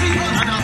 people.